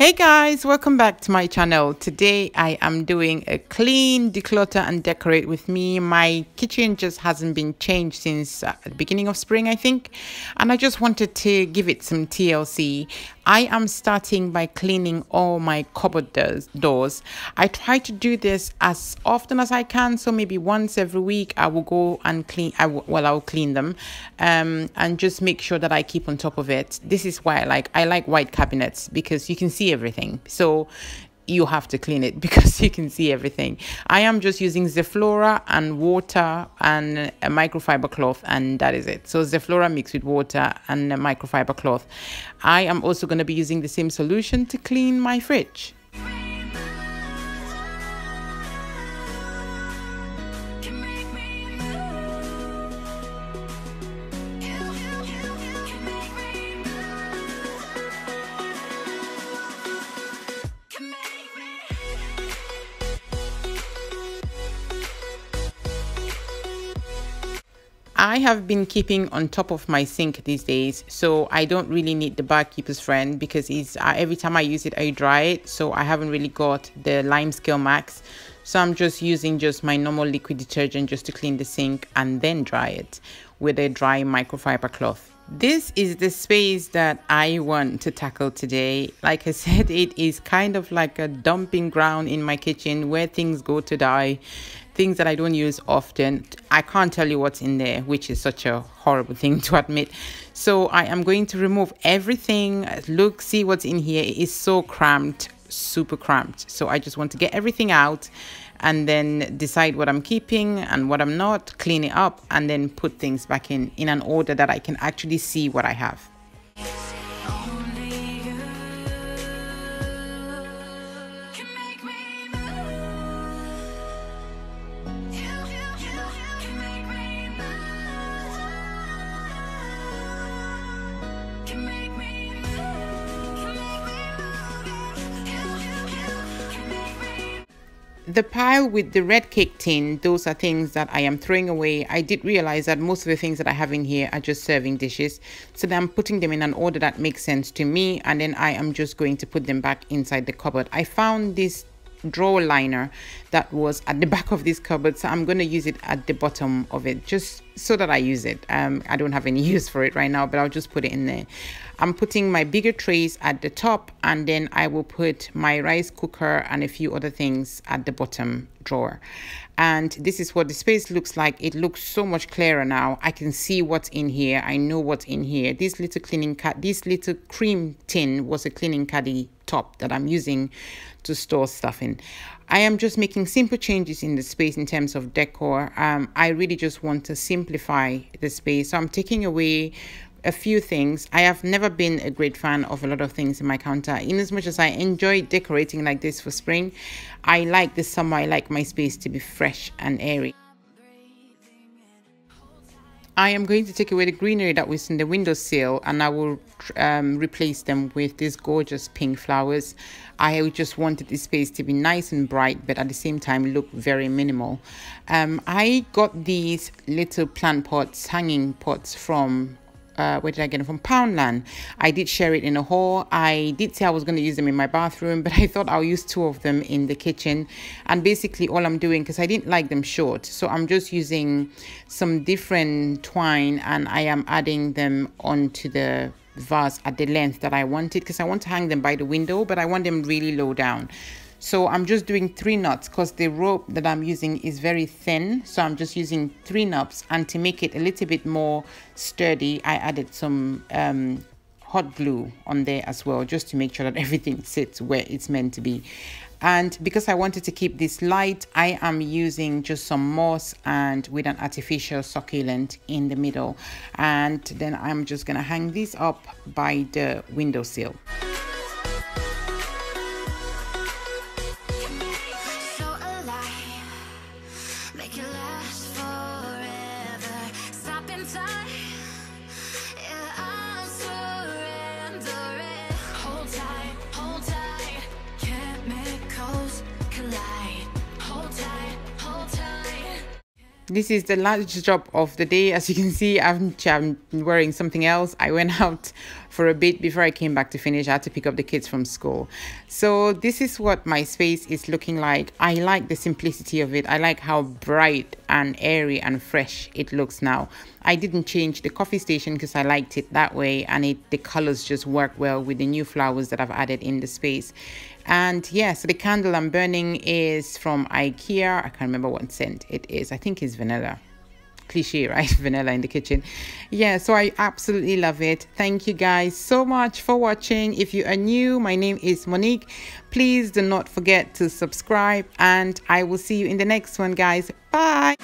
Hey guys, welcome back to my channel. Today I am doing a clean, declutter and decorate with me. My kitchen just hasn't been changed since uh, the beginning of spring, I think. And I just wanted to give it some TLC. I am starting by cleaning all my cupboard doors. I try to do this as often as I can. So maybe once every week I will go and clean, I will, well, I'll clean them um, and just make sure that I keep on top of it. This is why I like, I like white cabinets because you can see everything. So you have to clean it because you can see everything. I am just using Zoflora and water and a microfiber cloth and that is it. So Zoflora mixed with water and a microfiber cloth. I am also going to be using the same solution to clean my fridge. I have been keeping on top of my sink these days, so I don't really need the barkeeper's friend because uh, every time I use it, I dry it. So I haven't really got the lime scale max. So I'm just using just my normal liquid detergent just to clean the sink and then dry it with a dry microfiber cloth. This is the space that I want to tackle today. Like I said, it is kind of like a dumping ground in my kitchen where things go to die things that I don't use often. I can't tell you what's in there, which is such a horrible thing to admit. So I am going to remove everything. Look, see what's in here. It is so cramped, super cramped. So I just want to get everything out and then decide what I'm keeping and what I'm not, clean it up, and then put things back in in an order that I can actually see what I have. The pile with the red cake tin, those are things that I am throwing away. I did realize that most of the things that I have in here are just serving dishes. So then I'm putting them in an order that makes sense to me. And then I am just going to put them back inside the cupboard. I found this drawer liner that was at the back of this cupboard so i'm going to use it at the bottom of it just so that i use it. Um, i don't have any use for it right now but i'll just put it in there. I'm putting my bigger trays at the top and then i will put my rice cooker and a few other things at the bottom drawer. And this is what the space looks like. It looks so much clearer now. I can see what's in here. I know what's in here. This little cleaning cat this little cream tin was a cleaning caddy top that i'm using to store stuff in i am just making simple changes in the space in terms of decor um, i really just want to simplify the space so i'm taking away a few things. I have never been a great fan of a lot of things in my counter. In as much as I enjoy decorating like this for spring, I like the summer, I like my space to be fresh and airy. I am going to take away the greenery that was in the windowsill and I will um, replace them with these gorgeous pink flowers. I just wanted this space to be nice and bright but at the same time look very minimal. Um, I got these little plant pots, hanging pots from uh, where did I get them from? Poundland. I did share it in a haul. I did say I was going to use them in my bathroom, but I thought I'll use two of them in the kitchen. And basically, all I'm doing, because I didn't like them short, so I'm just using some different twine and I am adding them onto the vase at the length that I wanted because I want to hang them by the window, but I want them really low down. So I'm just doing three knots because the rope that I'm using is very thin. So I'm just using three knots and to make it a little bit more sturdy, I added some um, hot glue on there as well, just to make sure that everything sits where it's meant to be. And because I wanted to keep this light, I am using just some moss and with an artificial succulent in the middle. And then I'm just gonna hang this up by the windowsill. This is the last job of the day. As you can see, I'm, wearing something else. I went out for a bit before i came back to finish i had to pick up the kids from school. So this is what my space is looking like. I like the simplicity of it. I like how bright and airy and fresh it looks now. I didn't change the coffee station because i liked it that way and it the colors just work well with the new flowers that i've added in the space. And yeah, so the candle I'm burning is from IKEA. I can't remember what scent it is. I think it's vanilla cliche, right? Vanilla in the kitchen. Yeah, so I absolutely love it. Thank you guys so much for watching. If you are new, my name is Monique. Please do not forget to subscribe, and I will see you in the next one, guys. Bye.